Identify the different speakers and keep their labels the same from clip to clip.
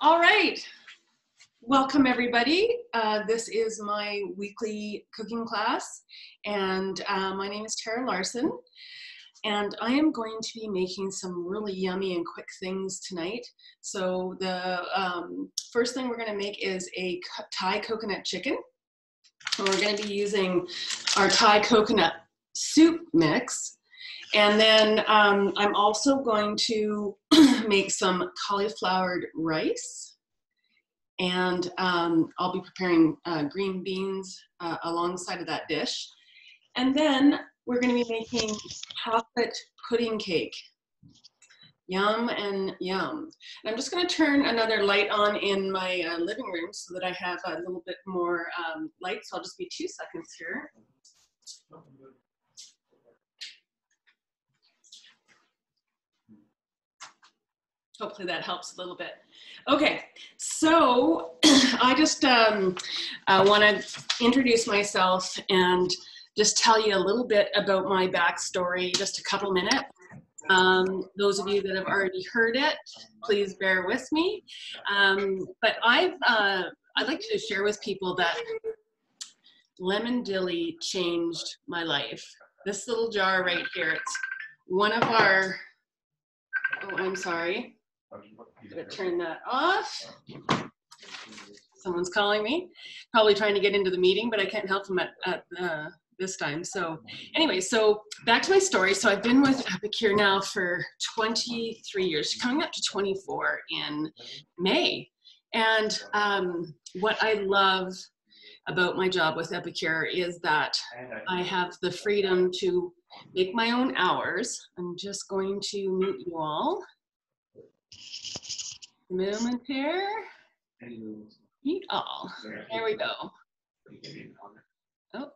Speaker 1: All right. Welcome, everybody. Uh, this is my weekly cooking class, and uh, my name is Terra Larsen. And I am going to be making some really yummy and quick things tonight. So, the um, first thing we're going to make is a Thai coconut chicken. We're going to be using our Thai coconut soup mix. And then um, I'm also going to make some cauliflowered rice. And um, I'll be preparing uh, green beans uh, alongside of that dish. And then we're going to be making chocolate pudding cake. Yum and yum. And I'm just going to turn another light on in my uh, living room so that I have a little bit more um, light. So I'll just be two seconds here. Hopefully that helps a little bit. Okay, so I just um, uh, want to introduce myself and just tell you a little bit about my backstory, just a couple minutes. Um, those of you that have already heard it, please bear with me. Um, but I've, uh, I'd like to share with people that lemon dilly changed my life. This little jar right here, it's one of our, oh, I'm sorry. I'm gonna turn that off. Someone's calling me, probably trying to get into the meeting, but I can't help them at, at uh, this time. So anyway, so back to my story. So I've been with Epicure now for 23 years, coming up to 24 in May. And um, what I love about my job with Epicure is that I have the freedom to make my own hours. I'm just going to meet you all moment here. Eat all. There we go. Oh.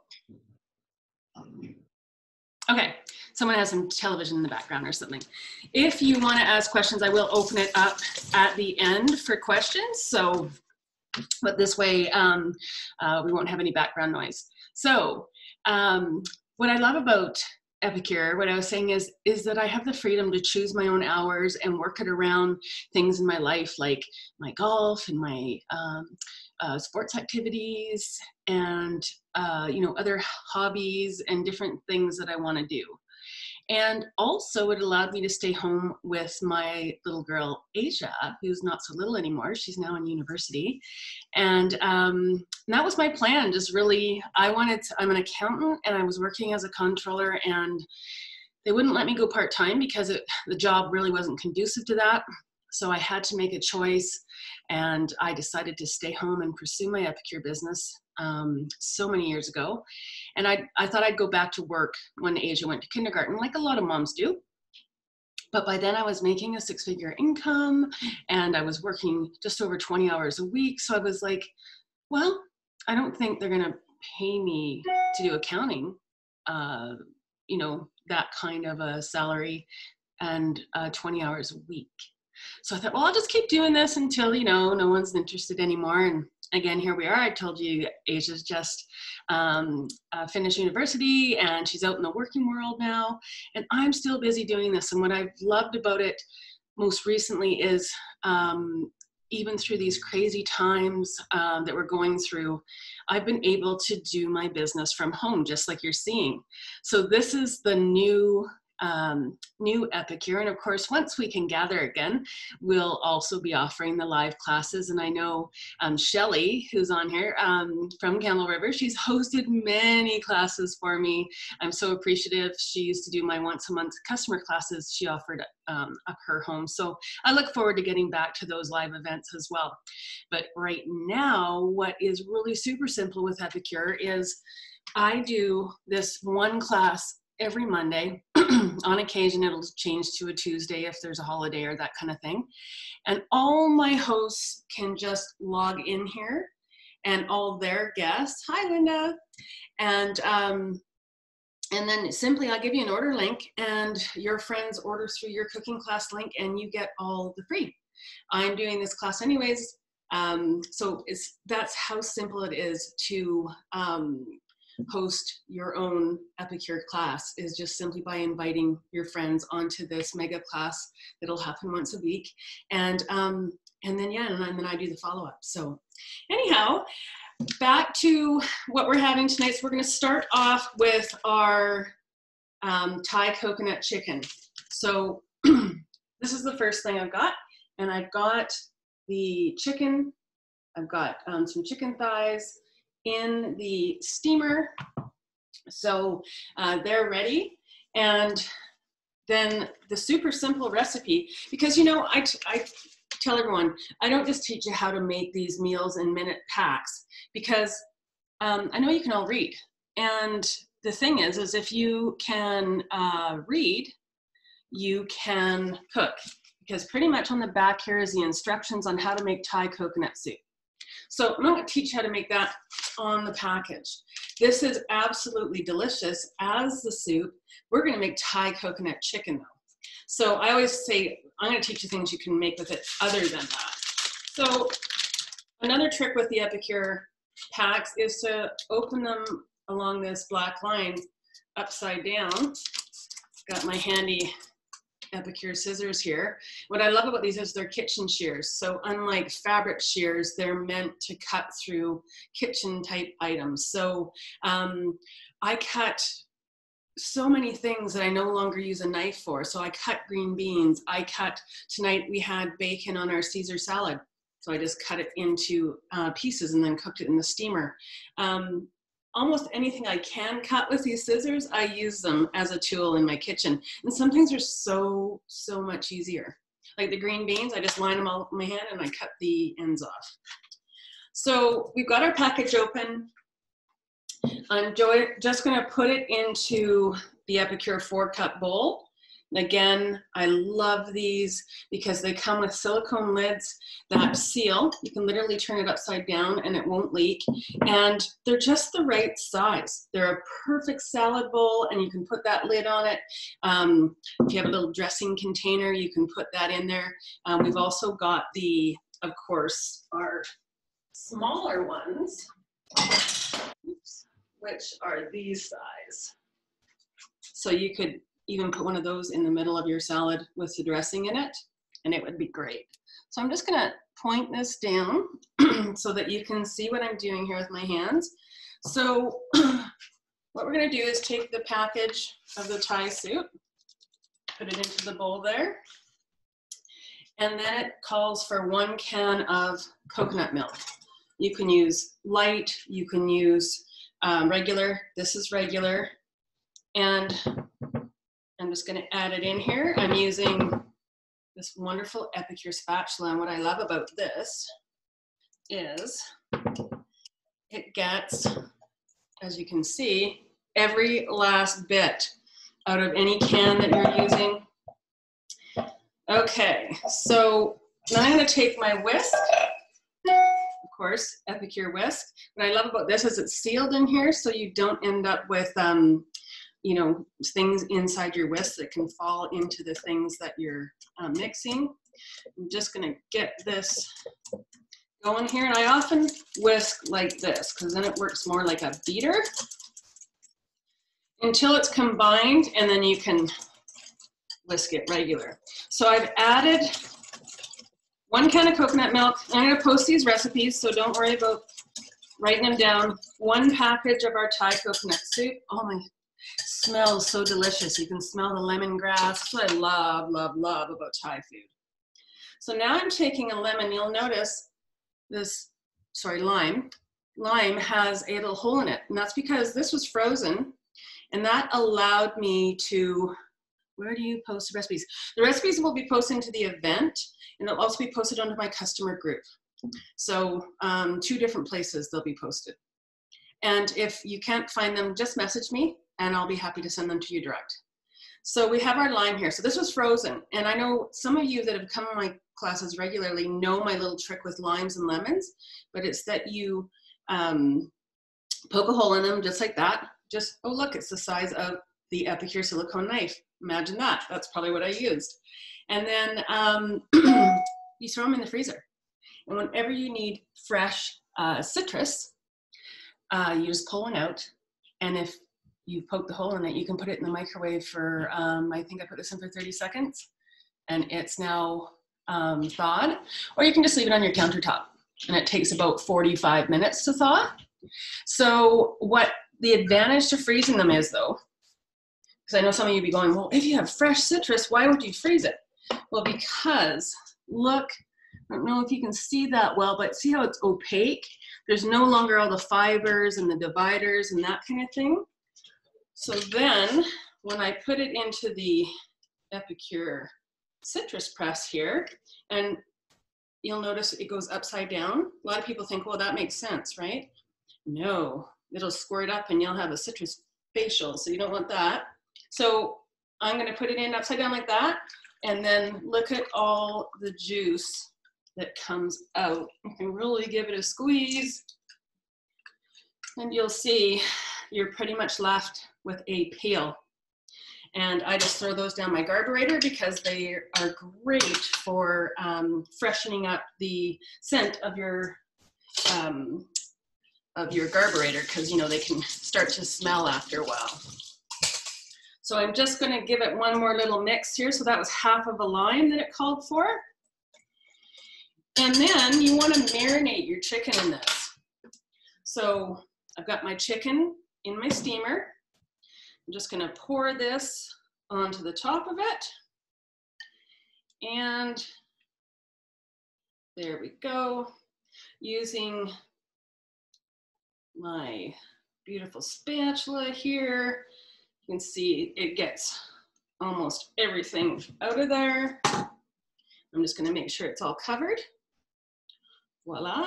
Speaker 1: Okay, someone has some television in the background or something. If you want to ask questions, I will open it up at the end for questions. So, but this way um, uh, we won't have any background noise. So, um, what I love about epicure what i was saying is is that i have the freedom to choose my own hours and work it around things in my life like my golf and my um, uh, sports activities and uh, you know other hobbies and different things that i want to do and also, it allowed me to stay home with my little girl, Asia, who's not so little anymore. She's now in university. And um, that was my plan. Just really, I wanted, to, I'm an accountant and I was working as a controller, and they wouldn't let me go part time because it, the job really wasn't conducive to that. So I had to make a choice, and I decided to stay home and pursue my Epicure business um, so many years ago. And I, I thought I'd go back to work when Asia went to kindergarten, like a lot of moms do. But by then I was making a six figure income and I was working just over 20 hours a week. So I was like, well, I don't think they're going to pay me to do accounting, uh, you know, that kind of a salary and uh, 20 hours a week. So I thought, well, I'll just keep doing this until, you know, no one's interested anymore. And again, here we are. I told you Asia's just um, uh, finished university and she's out in the working world now. And I'm still busy doing this. And what I've loved about it most recently is um, even through these crazy times um, that we're going through, I've been able to do my business from home, just like you're seeing. So, this is the new um, new Epicure. And of course, once we can gather again, we'll also be offering the live classes. And I know um, Shelly, who's on here um, from Campbell River, she's hosted many classes for me. I'm so appreciative. She used to do my once a month customer classes she offered um, up her home. So I look forward to getting back to those live events as well. But right now, what is really super simple with Epicure is I do this one class every Monday. On occasion, it'll change to a Tuesday if there's a holiday or that kind of thing. And all my hosts can just log in here and all their guests. Hi, Linda. And um, and then simply I'll give you an order link and your friends order through your cooking class link and you get all the free. I'm doing this class anyways. Um, so it's that's how simple it is to um, host your own Epicure class is just simply by inviting your friends onto this mega class that'll happen once a week. And um, and then yeah, and then I do the follow up. So anyhow, back to what we're having tonight. So we're going to start off with our um, Thai coconut chicken. So this is the first thing I've got, and I've got the chicken. I've got um, some chicken thighs in the steamer. So uh, they're ready. And then the super simple recipe, because you know, I, I tell everyone, I don't just teach you how to make these meals in minute packs because um, I know you can all read. And the thing is, is if you can uh, read, you can cook because pretty much on the back here is the instructions on how to make Thai coconut soup. So I'm going to teach you how to make that on the package. This is absolutely delicious as the soup. We're going to make Thai coconut chicken though. So I always say, I'm going to teach you things you can make with it other than that. So another trick with the Epicure packs is to open them along this black line upside down. Got my handy Epicure scissors here. What I love about these is they're kitchen shears. So unlike fabric shears, they're meant to cut through kitchen type items. So um, I cut so many things that I no longer use a knife for. So I cut green beans. I cut, tonight we had bacon on our Caesar salad. So I just cut it into uh, pieces and then cooked it in the steamer. Um, almost anything I can cut with these scissors, I use them as a tool in my kitchen. And some things are so, so much easier. Like the green beans, I just line them all in my hand and I cut the ends off. So we've got our package open. I'm just gonna put it into the Epicure four cup bowl. Again, I love these because they come with silicone lids that seal. You can literally turn it upside down and it won't leak. And they're just the right size. They're a perfect salad bowl and you can put that lid on it. Um, if you have a little dressing container, you can put that in there. Um, we've also got the, of course, our smaller ones, oops, which are these size. So you could even put one of those in the middle of your salad with the dressing in it, and it would be great. So I'm just gonna point this down so that you can see what I'm doing here with my hands. So what we're gonna do is take the package of the Thai soup, put it into the bowl there, and then it calls for one can of coconut milk. You can use light, you can use um, regular, this is regular, and I'm just gonna add it in here. I'm using this wonderful Epicure spatula. And what I love about this is it gets, as you can see, every last bit out of any can that you're using. Okay, so now I'm gonna take my whisk, of course, Epicure whisk. What I love about this is it's sealed in here so you don't end up with um, you know, things inside your whisk that can fall into the things that you're um, mixing. I'm just gonna get this going here. And I often whisk like this because then it works more like a beater until it's combined and then you can whisk it regular. So I've added one can of coconut milk. I'm gonna post these recipes, so don't worry about writing them down. One package of our Thai coconut soup. Oh my smells so delicious. You can smell the lemongrass. That's what I love, love, love about Thai food. So now I'm taking a lemon. You'll notice this, sorry, lime. Lime has a little hole in it. And that's because this was frozen. And that allowed me to, where do you post the recipes? The recipes will be posted to the event. And they'll also be posted onto my customer group. So um, two different places they'll be posted. And if you can't find them, just message me and I'll be happy to send them to you direct. So we have our lime here. So this was frozen. And I know some of you that have come to my classes regularly know my little trick with limes and lemons, but it's that you um, poke a hole in them just like that. Just, oh look, it's the size of the Epicure silicone knife. Imagine that. That's probably what I used. And then um, you throw them in the freezer. And whenever you need fresh uh, citrus, uh, you just pull one out. And if you poke the hole in it, you can put it in the microwave for, um, I think I put this in for 30 seconds, and it's now um, thawed, or you can just leave it on your countertop and it takes about 45 minutes to thaw. So what the advantage to freezing them is though, because I know some of you be going, well, if you have fresh citrus, why would you freeze it? Well, because look, I don't know if you can see that well, but see how it's opaque? There's no longer all the fibers and the dividers and that kind of thing. So then when I put it into the Epicure citrus press here, and you'll notice it goes upside down. A lot of people think, well, that makes sense, right? No, it'll squirt up and you'll have a citrus facial, so you don't want that. So I'm gonna put it in upside down like that, and then look at all the juice that comes out. You can really give it a squeeze, and you'll see you're pretty much left with a peel. And I just throw those down my garburator because they are great for um, freshening up the scent of your um, of your garburator because you know they can start to smell after a while. So I'm just going to give it one more little mix here. So that was half of a lime that it called for. And then you want to marinate your chicken in this. So I've got my chicken in my steamer. I'm just gonna pour this onto the top of it. And there we go. Using my beautiful spatula here, you can see it gets almost everything out of there. I'm just gonna make sure it's all covered. Voila.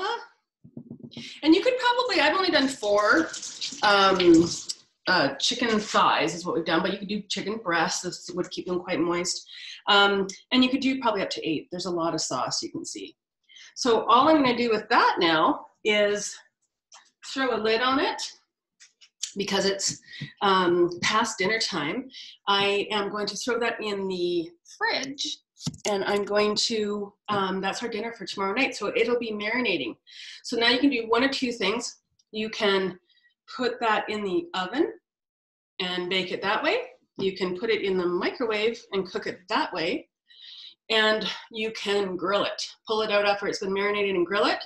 Speaker 1: And you could probably, I've only done four um, uh, chicken thighs is what we've done, but you could do chicken breasts. This would keep them quite moist. Um, and you could do probably up to eight. There's a lot of sauce you can see. So all I'm gonna do with that now is throw a lid on it because it's um, past dinner time. I am going to throw that in the fridge and I'm going to, um, that's our dinner for tomorrow night. So it'll be marinating. So now you can do one or two things. You can put that in the oven and bake it that way. You can put it in the microwave and cook it that way. And you can grill it. Pull it out after it's been marinated and grill it.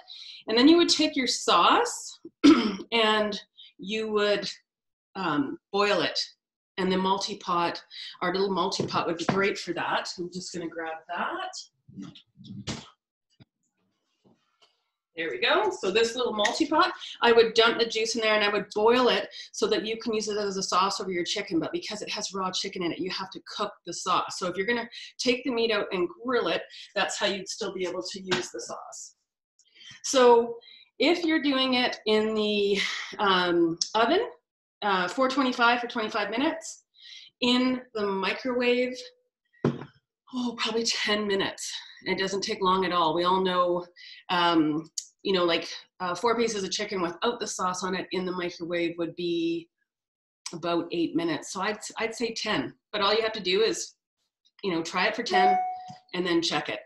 Speaker 1: And then you would take your sauce and you would um, boil it. And the multi-pot, our little multi-pot would be great for that. I'm just gonna grab that. There we go. So this little multi-pot, I would dump the juice in there and I would boil it so that you can use it as a sauce over your chicken. But because it has raw chicken in it, you have to cook the sauce. So if you're gonna take the meat out and grill it, that's how you'd still be able to use the sauce. So if you're doing it in the um, oven, uh, 425 for 25 minutes, in the microwave, oh, probably 10 minutes. It doesn't take long at all. We all know um, you know, like uh, four pieces of chicken without the sauce on it in the microwave would be about eight minutes. So I'd, I'd say 10, but all you have to do is, you know, try it for 10 and then check it.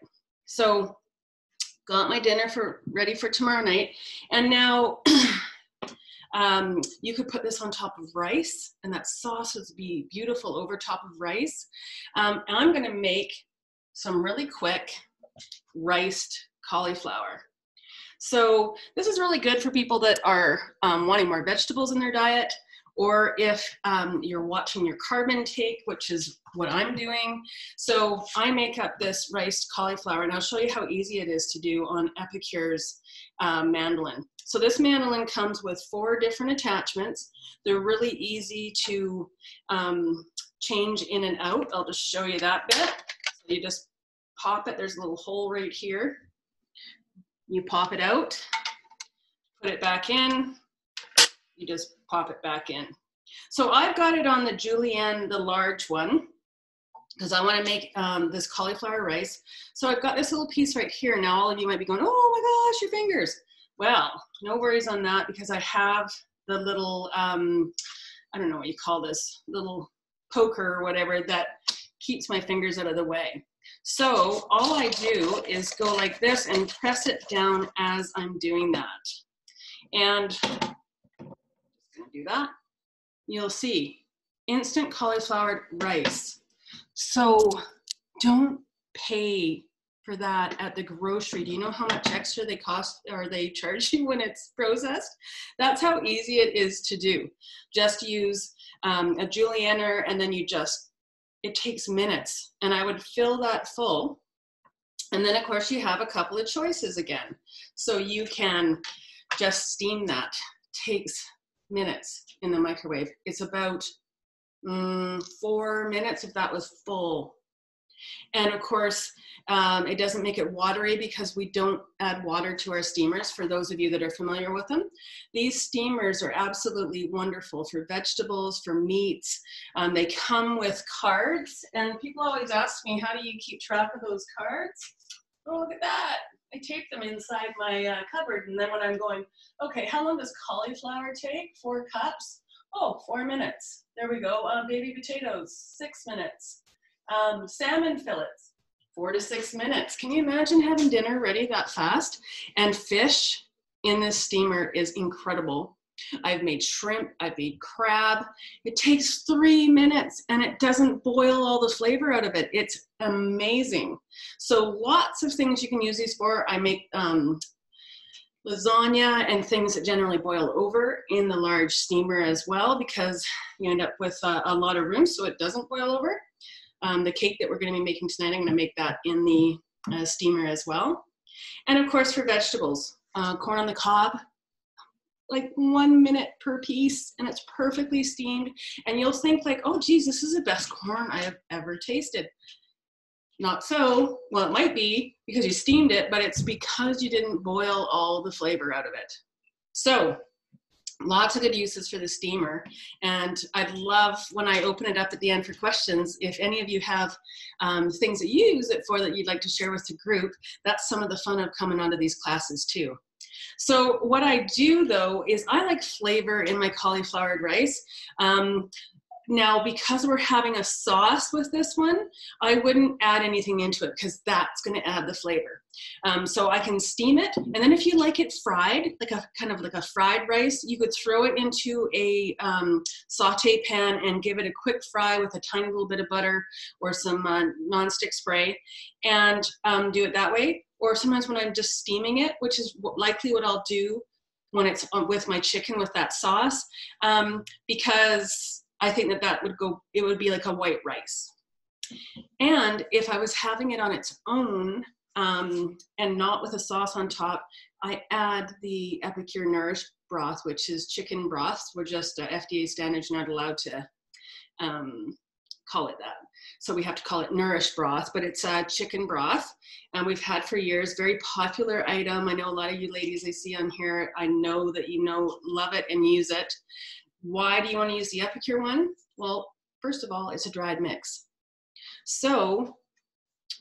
Speaker 1: So got my dinner for ready for tomorrow night. And now um, you could put this on top of rice and that sauce would be beautiful over top of rice. Um, and I'm gonna make some really quick riced cauliflower. So this is really good for people that are um, wanting more vegetables in their diet, or if um, you're watching your carb intake, which is what I'm doing. So I make up this riced cauliflower, and I'll show you how easy it is to do on Epicure's um, mandolin. So this mandolin comes with four different attachments. They're really easy to um, change in and out. I'll just show you that bit. So you just pop it, there's a little hole right here you pop it out, put it back in, you just pop it back in. So I've got it on the julienne, the large one, because I want to make um, this cauliflower rice. So I've got this little piece right here. Now all of you might be going, oh my gosh, your fingers. Well, no worries on that because I have the little, um, I don't know what you call this, little poker or whatever that keeps my fingers out of the way. So all I do is go like this and press it down as I'm doing that. And do that. You'll see instant cauliflower rice. So don't pay for that at the grocery. Do you know how much extra they cost or they charge you when it's processed? That's how easy it is to do. Just use um, a julienner and then you just, it takes minutes. And I would fill that full. And then of course you have a couple of choices again. So you can just steam that. Takes minutes in the microwave. It's about mm, four minutes if that was full. And of course, um, it doesn't make it watery because we don't add water to our steamers for those of you that are familiar with them. These steamers are absolutely wonderful for vegetables, for meats. Um, they come with cards and people always ask me, how do you keep track of those cards? Oh, look at that. I tape them inside my uh, cupboard and then when I'm going, okay, how long does cauliflower take? Four cups? Oh, four minutes. There we go. Uh, baby potatoes, six minutes. Um, salmon fillets, four to six minutes. Can you imagine having dinner ready that fast? And fish in this steamer is incredible. I've made shrimp, I've made crab. It takes three minutes and it doesn't boil all the flavor out of it. It's amazing. So lots of things you can use these for. I make um, lasagna and things that generally boil over in the large steamer as well because you end up with a, a lot of room so it doesn't boil over. Um, the cake that we're going to be making tonight, I'm going to make that in the uh, steamer as well. And of course for vegetables, uh, corn on the cob, like one minute per piece and it's perfectly steamed. And you'll think like, oh geez, this is the best corn I have ever tasted. Not so. Well, it might be because you steamed it, but it's because you didn't boil all the flavor out of it. So lots of good uses for the steamer. And I'd love when I open it up at the end for questions, if any of you have um, things that you use it for that you'd like to share with the group, that's some of the fun of coming onto these classes too. So what I do though is I like flavor in my cauliflowered rice. Um, now, because we're having a sauce with this one, I wouldn't add anything into it because that's going to add the flavor. Um, so I can steam it, and then if you like it fried, like a kind of like a fried rice, you could throw it into a um, saute pan and give it a quick fry with a tiny little bit of butter or some uh, nonstick spray, and um, do it that way. Or sometimes when I'm just steaming it, which is likely what I'll do when it's with my chicken with that sauce, um, because I think that that would go, it would be like a white rice. And if I was having it on its own um, and not with a sauce on top, I add the Epicure Nourish broth, which is chicken broths. We're just uh, FDA standards, not allowed to um, call it that. So we have to call it Nourish broth, but it's a chicken broth, and we've had for years. Very popular item. I know a lot of you ladies I see on here. I know that you know love it and use it. Why do you want to use the Epicure one? Well, first of all, it's a dried mix. So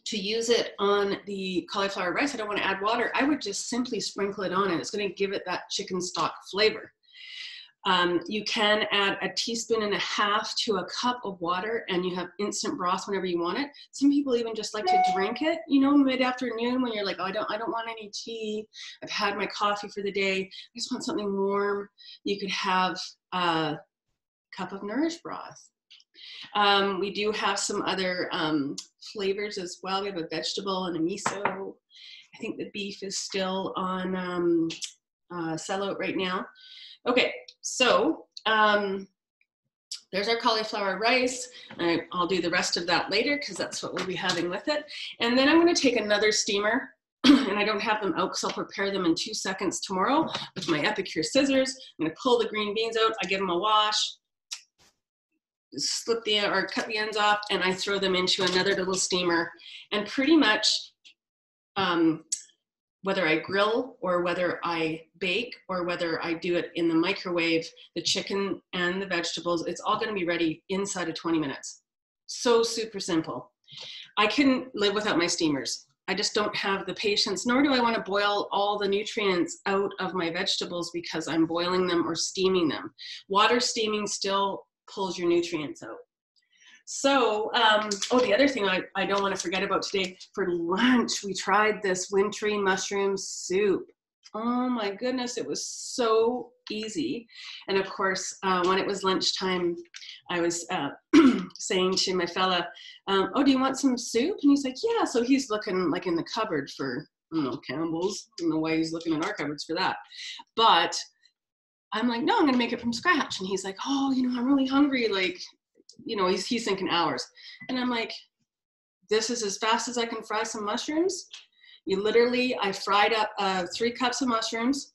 Speaker 1: to use it on the cauliflower rice, I don't want to add water. I would just simply sprinkle it on and it's going to give it that chicken stock flavor. Um, you can add a teaspoon and a half to a cup of water and you have instant broth whenever you want it. Some people even just like to drink it, you know, mid-afternoon when you're like, oh, I don't, I don't want any tea. I've had my coffee for the day. I just want something warm. You could have a cup of Nourish broth. Um, we do have some other um, flavors as well. We have a vegetable and a miso. I think the beef is still on um, uh, sellout right now. Okay, so um, there's our cauliflower rice. I, will do the rest of that later because that's what we'll be having with it. And then I'm gonna take another steamer and I don't have them out because I'll prepare them in two seconds tomorrow with my Epicure scissors. I'm gonna pull the green beans out, I give them a wash, slip the, or cut the ends off, and I throw them into another little steamer. And pretty much, um, whether I grill or whether I bake or whether I do it in the microwave, the chicken and the vegetables, it's all gonna be ready inside of 20 minutes. So super simple. I couldn't live without my steamers. I just don't have the patience, nor do I want to boil all the nutrients out of my vegetables because I'm boiling them or steaming them. Water steaming still pulls your nutrients out. So, um, oh, the other thing I, I don't want to forget about today, for lunch, we tried this wintry mushroom soup. Oh my goodness, it was so easy. And of course, uh, when it was lunchtime, I was uh, saying to my fella, um, "Oh, do you want some soup?" And he's like, "Yeah." So he's looking like in the cupboard for I don't know Campbell's. I don't know why he's looking in our cupboards for that, but I'm like, "No, I'm going to make it from scratch." And he's like, "Oh, you know, I'm really hungry. Like, you know, he's he's thinking hours." And I'm like, "This is as fast as I can fry some mushrooms." You literally, I fried up uh, three cups of mushrooms.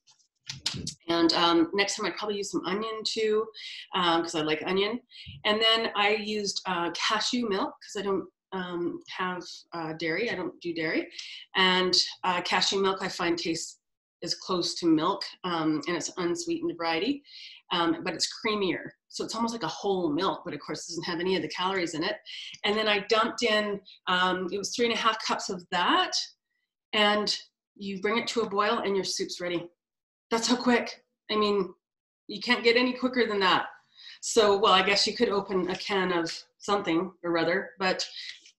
Speaker 1: And um, next time I'd probably use some onion too, because um, I like onion. And then I used uh, cashew milk because I don't um, have uh, dairy. I don't do dairy. And uh, cashew milk I find tastes as close to milk, um, and it's unsweetened variety, um, but it's creamier. So it's almost like a whole milk, but of course it doesn't have any of the calories in it. And then I dumped in, um, it was three and a half cups of that, and you bring it to a boil and your soup's ready. That's how quick. I mean, you can't get any quicker than that. So, well, I guess you could open a can of something or other, but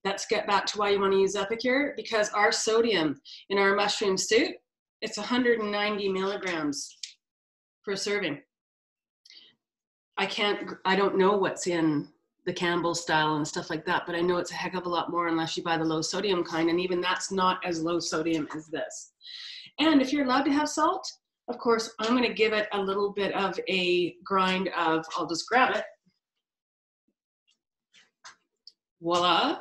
Speaker 1: let's get back to why you want to use Epicure because our sodium in our mushroom soup, it's 190 milligrams per serving. I can't, I don't know what's in the Campbell style and stuff like that. But I know it's a heck of a lot more unless you buy the low sodium kind. And even that's not as low sodium as this. And if you're allowed to have salt, of course, I'm going to give it a little bit of a grind of, I'll just grab it. Voila,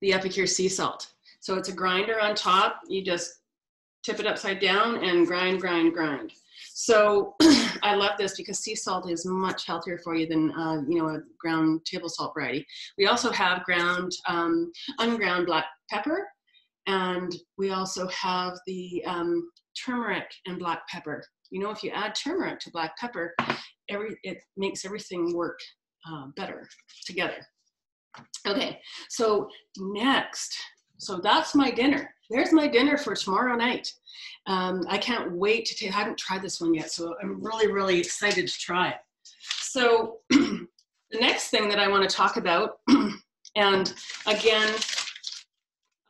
Speaker 1: the Epicure sea salt. So it's a grinder on top. You just tip it upside down and grind, grind, grind. So I love this because sea salt is much healthier for you than uh, you know a ground table salt variety. We also have ground um, unground black pepper, and we also have the um, turmeric and black pepper. You know, if you add turmeric to black pepper, every it makes everything work uh, better together. Okay, so next, so that's my dinner. There's my dinner for tomorrow night. Um, I can't wait to I haven't tried this one yet, so I'm really, really excited to try it. So the next thing that I wanna talk about, and again,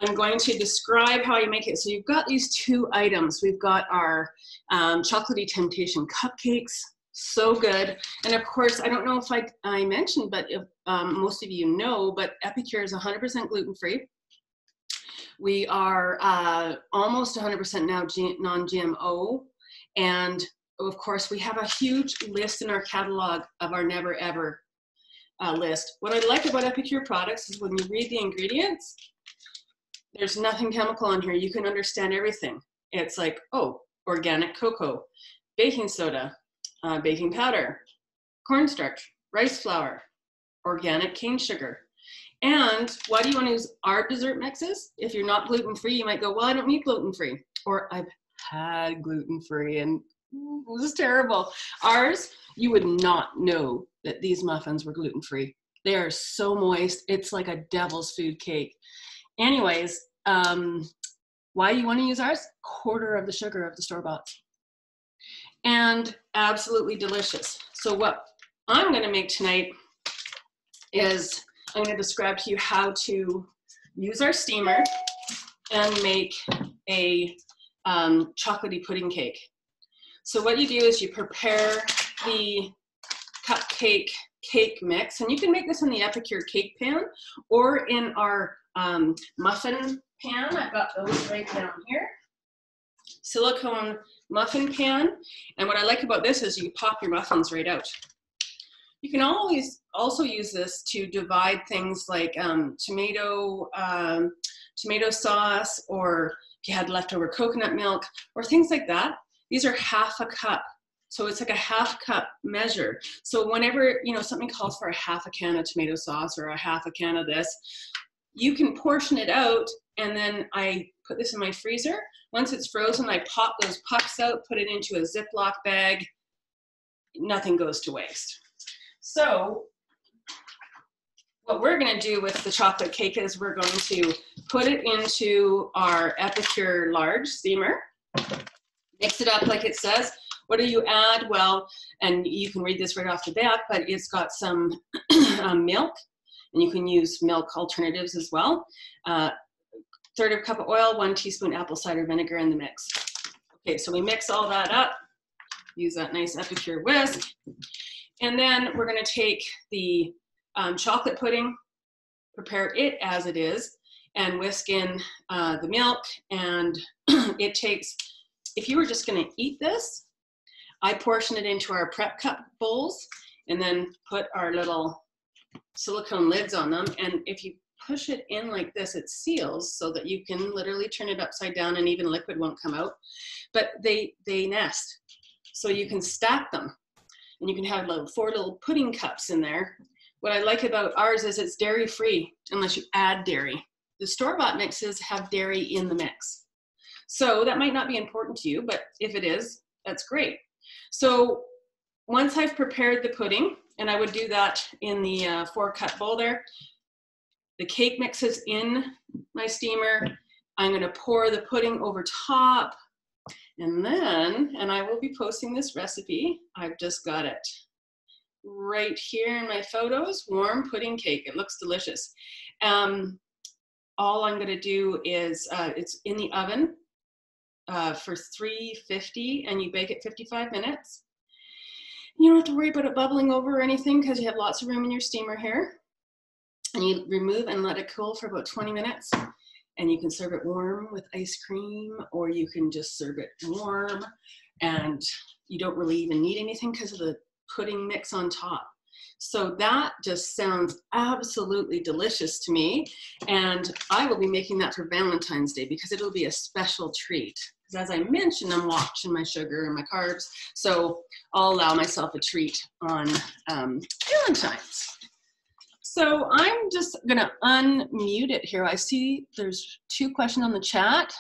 Speaker 1: I'm going to describe how you make it. So you've got these two items. We've got our um, Chocolatey Temptation cupcakes, so good. And of course, I don't know if I, I mentioned, but if, um, most of you know, but Epicure is 100% gluten-free. We are uh, almost 100% now non-GMO. And of course, we have a huge list in our catalog of our never ever uh, list. What I like about Epicure products is when you read the ingredients, there's nothing chemical on here. You can understand everything. It's like, oh, organic cocoa, baking soda, uh, baking powder, cornstarch, rice flour, organic cane sugar, and why do you want to use our dessert mixes? If you're not gluten free, you might go, well, I don't need gluten free. Or I've had gluten free and it was terrible. Ours, you would not know that these muffins were gluten free. They are so moist. It's like a devil's food cake. Anyways, um, why you want to use ours? Quarter of the sugar of the store bought. And absolutely delicious. So what I'm going to make tonight is I'm going to describe to you how to use our steamer and make a um, chocolatey pudding cake. So what you do is you prepare the cupcake cake mix, and you can make this in the Epicure cake pan or in our um, muffin pan. I've got those right down here. Silicone muffin pan. And what I like about this is you pop your muffins right out. You can always also use this to divide things like um, tomato, um, tomato sauce, or if you had leftover coconut milk, or things like that. These are half a cup. So it's like a half cup measure. So whenever, you know, something calls for a half a can of tomato sauce or a half a can of this, you can portion it out and then I put this in my freezer. Once it's frozen, I pop those pucks out, put it into a Ziploc bag. Nothing goes to waste. So what we're going to do with the chocolate cake is we're going to put it into our Epicure large steamer, mix it up like it says. What do you add? Well, and you can read this right off the back, but it's got some um, milk, and you can use milk alternatives as well. Uh, third of a cup of oil, one teaspoon apple cider vinegar in the mix. Okay, so we mix all that up, use that nice Epicure whisk, and then we're gonna take the um, chocolate pudding, prepare it as it is, and whisk in uh, the milk. And it takes, if you were just gonna eat this, I portion it into our prep cup bowls and then put our little silicone lids on them. And if you push it in like this, it seals so that you can literally turn it upside down and even liquid won't come out. But they, they nest. So you can stack them and you can have little, four little pudding cups in there. What I like about ours is it's dairy free unless you add dairy. The store-bought mixes have dairy in the mix. So that might not be important to you, but if it is, that's great. So once I've prepared the pudding, and I would do that in the uh, four cup bowl there, the cake mix is in my steamer. I'm gonna pour the pudding over top. And then, and I will be posting this recipe, I've just got it right here in my photos, warm pudding cake. It looks delicious. Um, all I'm gonna do is, uh, it's in the oven uh, for 350 and you bake it 55 minutes. You don't have to worry about it bubbling over or anything because you have lots of room in your steamer here and you remove and let it cool for about 20 minutes and you can serve it warm with ice cream or you can just serve it warm and you don't really even need anything because of the pudding mix on top. So that just sounds absolutely delicious to me. And I will be making that for Valentine's Day because it'll be a special treat. Because as I mentioned, I'm watching my sugar and my carbs. So I'll allow myself a treat on um, Valentine's. So I'm just gonna unmute it here. I see there's two questions on the chat.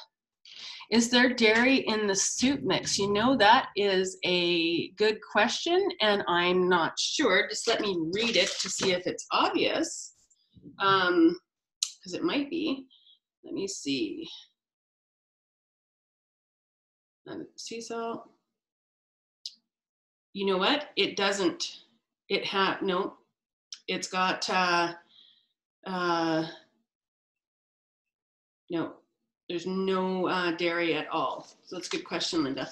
Speaker 1: Is there dairy in the soup mix? You know, that is a good question and I'm not sure. Just let me read it to see if it's obvious. Um, because it might be. Let me see. Sea salt. You know what? It doesn't. It had, no, it's got, uh, uh, no, there's no uh, dairy at all. So that's a good question, Linda,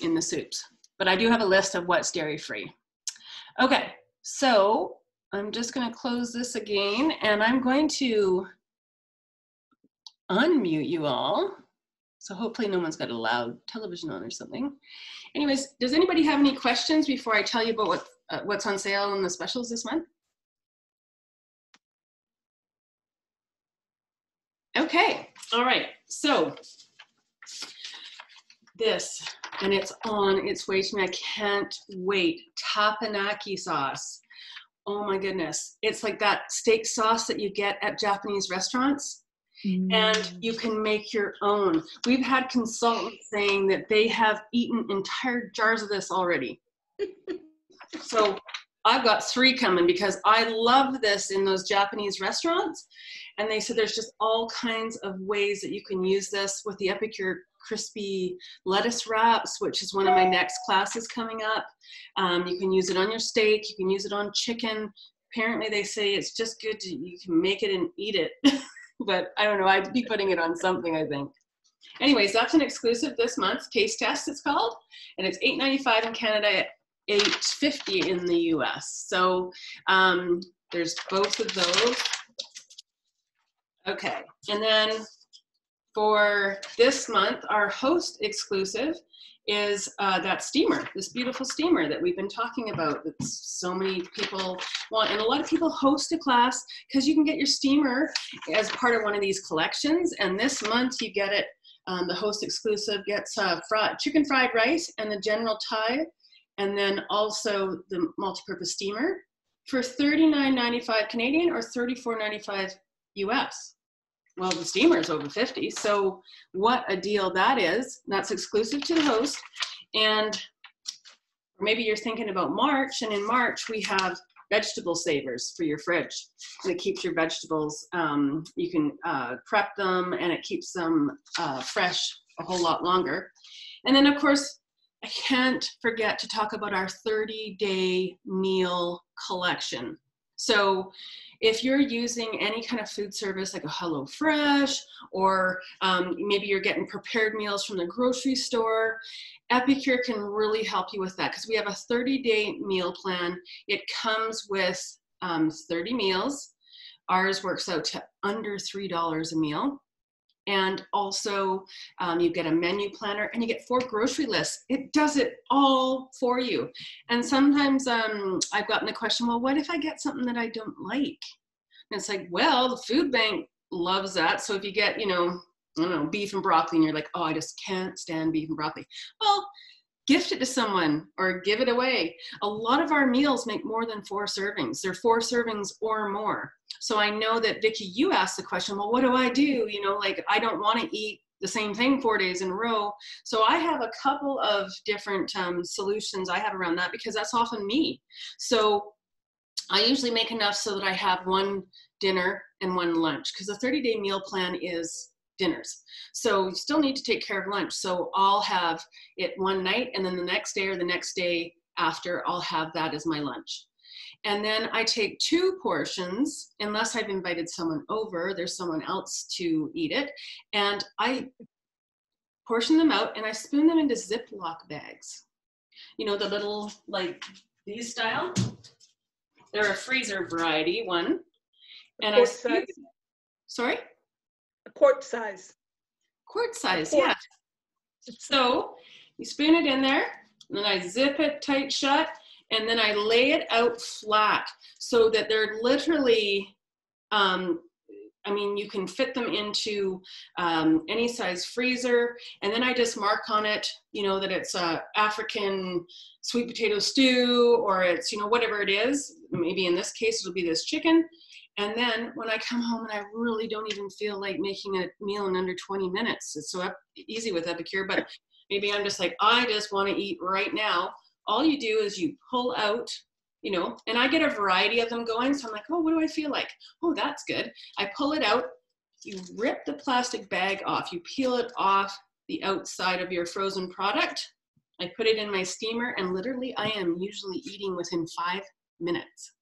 Speaker 1: in the soups. But I do have a list of what's dairy free. Okay, so I'm just gonna close this again and I'm going to unmute you all. So hopefully no one's got a loud television on or something. Anyways, does anybody have any questions before I tell you about what, uh, what's on sale and the specials this month? Okay, all right, so this, and it's on its way to me. I can't wait. Teppanyaki sauce. Oh my goodness. It's like that steak sauce that you get at Japanese restaurants. Mm. And you can make your own. We've had consultants saying that they have eaten entire jars of this already. so I've got three coming because I love this in those Japanese restaurants. And they said there's just all kinds of ways that you can use this with the Epicure crispy lettuce wraps, which is one of my next classes coming up. Um, you can use it on your steak, you can use it on chicken. Apparently they say it's just good to, you can make it and eat it. but I don't know, I'd be putting it on something, I think. Anyways, that's an exclusive this month, Taste Test it's called, and it's $8.95 in Canada, 8.50 in the US. So um, there's both of those. Okay, and then for this month, our host exclusive is uh, that steamer, this beautiful steamer that we've been talking about that so many people want. And a lot of people host a class because you can get your steamer as part of one of these collections. And this month you get it, um, the host exclusive gets uh, fried, chicken fried rice and the general Thai, and then also the multi-purpose steamer for $39.95 Canadian or $34.95 US well, the steamer is over 50. So what a deal that is. That's exclusive to the host. And maybe you're thinking about March, and in March we have vegetable savers for your fridge. And it keeps your vegetables, um, you can uh, prep them and it keeps them uh, fresh a whole lot longer. And then of course, I can't forget to talk about our 30 day meal collection. So if you're using any kind of food service like a Hello Fresh, or um, maybe you're getting prepared meals from the grocery store, Epicure can really help you with that because we have a 30 day meal plan. It comes with um, 30 meals. Ours works out to under $3 a meal. And also, um, you get a menu planner and you get four grocery lists. It does it all for you. And sometimes um, I've gotten the question, well, what if I get something that I don't like? And it's like, well, the food bank loves that. So if you get, you know, I don't know, beef and broccoli, and you're like, oh, I just can't stand beef and broccoli. Well, gift it to someone or give it away. A lot of our meals make more than four servings. They're four servings or more. So I know that Vicki, you asked the question, well, what do I do? You know, like I don't want to eat the same thing four days in a row. So I have a couple of different um, solutions I have around that because that's often me. So I usually make enough so that I have one dinner and one lunch because a 30 day meal plan is dinners. So you still need to take care of lunch. So I'll have it one night and then the next day or the next day after I'll have that as my lunch. And then I take two portions, unless I've invited someone over, there's someone else to eat it. And I portion them out and I spoon them into Ziploc bags. You know, the little, like these style? They're a freezer variety one.
Speaker 2: And I,
Speaker 1: sorry?
Speaker 2: A quart size.
Speaker 1: Quart size, quart. yeah. So you spoon it in there, and then I zip it tight shut, and then I lay it out flat so that they're literally, um, I mean, you can fit them into um, any size freezer, and then I just mark on it, you know, that it's a African sweet potato stew, or it's, you know, whatever it is. Maybe in this case, it'll be this chicken. And then when I come home and I really don't even feel like making a meal in under 20 minutes, it's so easy with Epicure, but maybe I'm just like, I just want to eat right now. All you do is you pull out you know and i get a variety of them going so i'm like oh what do i feel like? Oh that's good. I pull it out you rip the plastic bag off you peel it off the outside of your frozen product. I put it in my steamer and literally i am usually eating within five minutes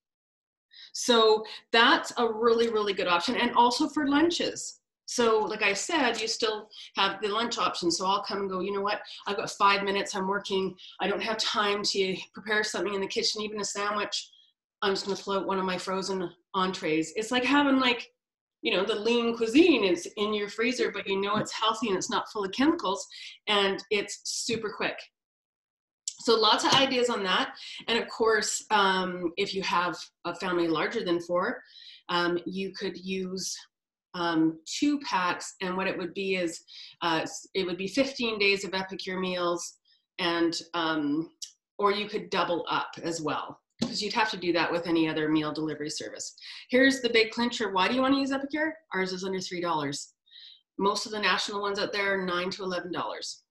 Speaker 1: so that's a really really good option and also for lunches so, like I said, you still have the lunch option. So I'll come and go, you know what? I've got five minutes. I'm working. I don't have time to prepare something in the kitchen, even a sandwich. I'm just going to pull out one of my frozen entrees. It's like having, like, you know, the lean cuisine is in your freezer, but you know it's healthy and it's not full of chemicals and it's super quick. So lots of ideas on that. And of course, um, if you have a family larger than four, um, you could use um, two packs, and what it would be is uh, it would be 15 days of Epicure meals, and um, or you could double up as well because you'd have to do that with any other meal delivery service. Here's the big clincher. Why do you want to use Epicure? Ours is under three dollars. Most of the national ones out there are nine to eleven dollars.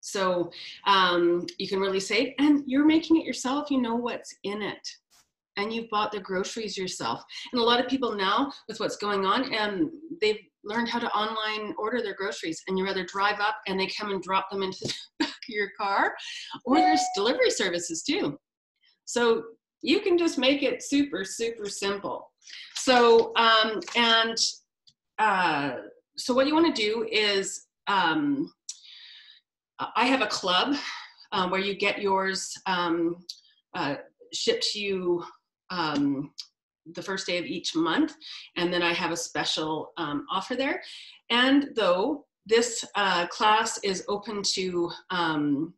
Speaker 1: So um, you can really save, and you're making it yourself. You know what's in it and you've bought the groceries yourself. And a lot of people now, with what's going on, and um, they've learned how to online order their groceries, and you rather drive up and they come and drop them into the back of your car, or there's delivery services too. So you can just make it super, super simple. So, um, and uh, so what you want to do is, um, I have a club uh, where you get yours um, uh, shipped to you um, the first day of each month. And then I have a special um, offer there. And though this uh, class is open to um,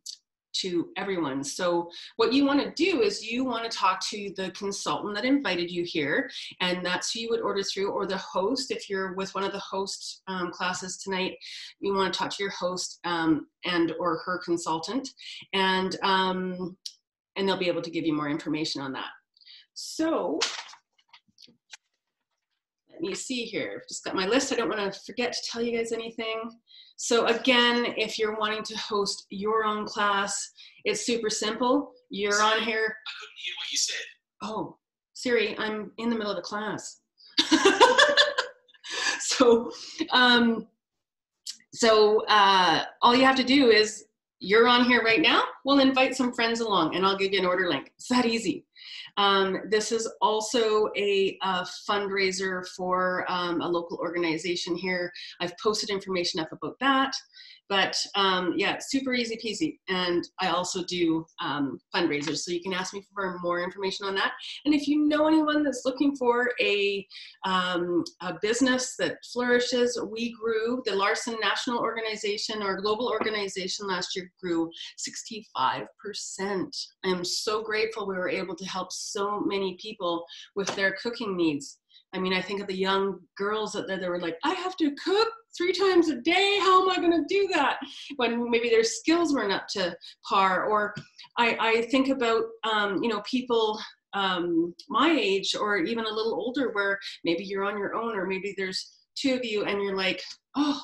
Speaker 1: to everyone. So what you want to do is you want to talk to the consultant that invited you here, and that's who you would order through, or the host. If you're with one of the host um, classes tonight, you want to talk to your host um, and or her consultant, and um, and they'll be able to give you more information on that. So let me see here. I've Just got my list. I don't want to forget to tell you guys anything. So again, if you're wanting to host your own class, it's super simple. You're on here.
Speaker 3: I couldn't hear what you said.
Speaker 1: Oh, Siri, I'm in the middle of the class. so, um, so uh, all you have to do is you're on here right now, we'll invite some friends along and I'll give you an order link. It's that easy. Um, this is also a, a fundraiser for um, a local organization here. I've posted information up about that. But um, yeah, super easy peasy. And I also do um, fundraisers, so you can ask me for more information on that. And if you know anyone that's looking for a, um, a business that flourishes, we grew, the Larsen National Organization or Global Organization last year grew 65%. I am so grateful we were able to help so many people with their cooking needs. I mean, I think of the young girls that they were like, I have to cook three times a day. How am I going to do that? When maybe their skills weren't up to par. Or I, I think about, um, you know, people um, my age or even a little older where maybe you're on your own or maybe there's two of you and you're like, oh,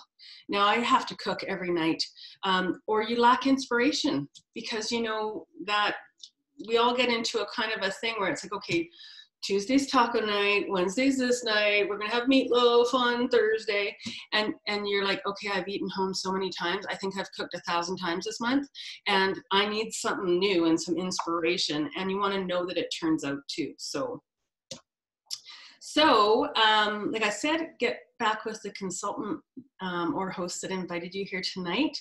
Speaker 1: now I have to cook every night. Um, or you lack inspiration because you know that we all get into a kind of a thing where it's like, okay, Tuesday's taco night, Wednesday's this night, we're gonna have meatloaf on Thursday. And and you're like, okay, I've eaten home so many times. I think I've cooked a thousand times this month. And I need something new and some inspiration. And you wanna know that it turns out too. So so, um, like I said, get back with the consultant um, or host that invited you here tonight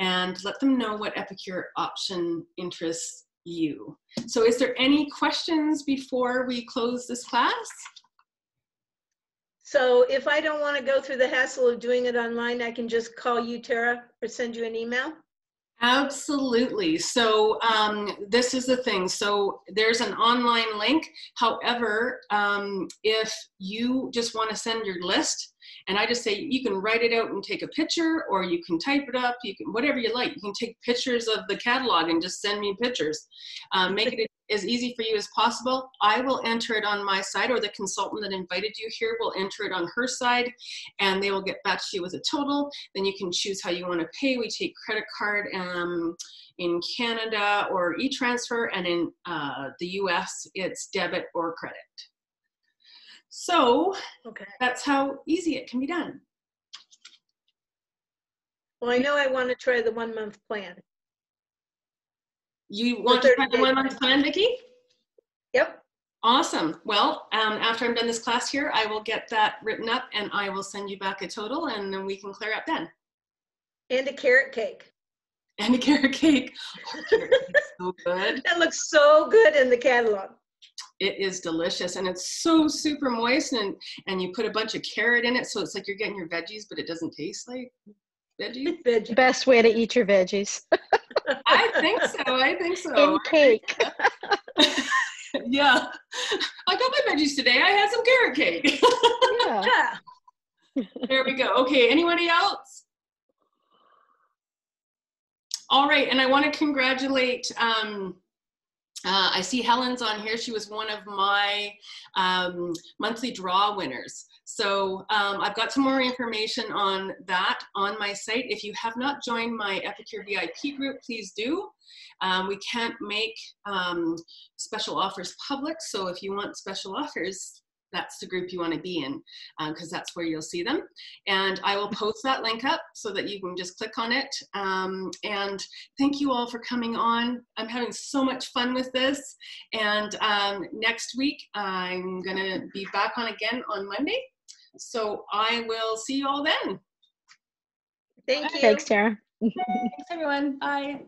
Speaker 1: and let them know what Epicure option interests you. So is there any questions before we close this class?
Speaker 2: So if I don't want to go through the hassle of doing it online, I can just call you, Terra, or send you an email?
Speaker 1: Absolutely. So um, this is the thing. So there's an online link. However, um, if you just want to send your list, and I just say you can write it out and take a picture, or you can type it up. You can whatever you like. You can take pictures of the catalog and just send me pictures. Um, make it as easy for you as possible. I will enter it on my side, or the consultant that invited you here will enter it on her side, and they will get back to you with a total. Then you can choose how you want to pay. We take credit card um, in Canada or e-transfer, and in uh, the U.S. it's debit or credit. So
Speaker 2: Okay.
Speaker 1: that's how easy it can be done.
Speaker 2: Well, I know I want to try the one month plan.
Speaker 1: You want to
Speaker 2: 30
Speaker 1: try the
Speaker 2: days.
Speaker 1: one month plan, Vicki?
Speaker 2: Yep.
Speaker 1: Awesome. Well, um, after I'm done this class here, I will get that written up and I will send you back a total and then we can clear up then.
Speaker 2: And a carrot cake.
Speaker 1: And a carrot cake. Oh, carrot so good.
Speaker 2: That looks so good in the catalog.
Speaker 1: It is delicious and it's so super moist and, and you put a bunch of carrot in it. So it's like you're getting your veggies, but it doesn't taste like veggies.
Speaker 2: Veggie.
Speaker 3: Best way to eat your veggies.
Speaker 1: I think so. I think so.
Speaker 3: In cake.
Speaker 1: yeah. I got my veggies today. I had some carrot cake.
Speaker 3: Yeah.
Speaker 2: Yeah.
Speaker 1: there we go. Okay, anybody else? All right, and I want to congratulate. Um, uh, I see Helen's on here. She was one of my um, monthly draw winners. So um, I've got some more information on that on my site. If you have not joined my Epicure VIP group, please do. Um, we can't make um, special offers public, so if you want special offers, that's the group you want to be in because that's where you'll see them. And I will post that link up so that you can just click on it. Um, and thank you all for coming on. I'm having so much fun with this. And um, next week, I'm going to be back on again on Monday. So I will see you all then.
Speaker 2: Thank you.
Speaker 3: Thanks, Terra.
Speaker 1: Thanks, everyone. Bye.